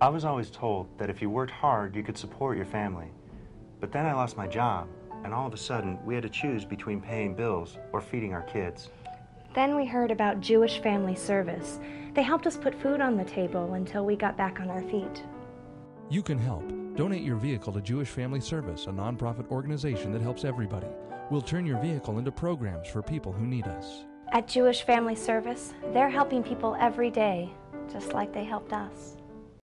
I was always told that if you worked hard, you could support your family. But then I lost my job, and all of a sudden, we had to choose between paying bills or feeding our kids. Then we heard about Jewish Family Service. They helped us put food on the table until we got back on our feet. You can help. Donate your vehicle to Jewish Family Service, a nonprofit organization that helps everybody. We'll turn your vehicle into programs for people who need us. At Jewish Family Service, they're helping people every day, just like they helped us.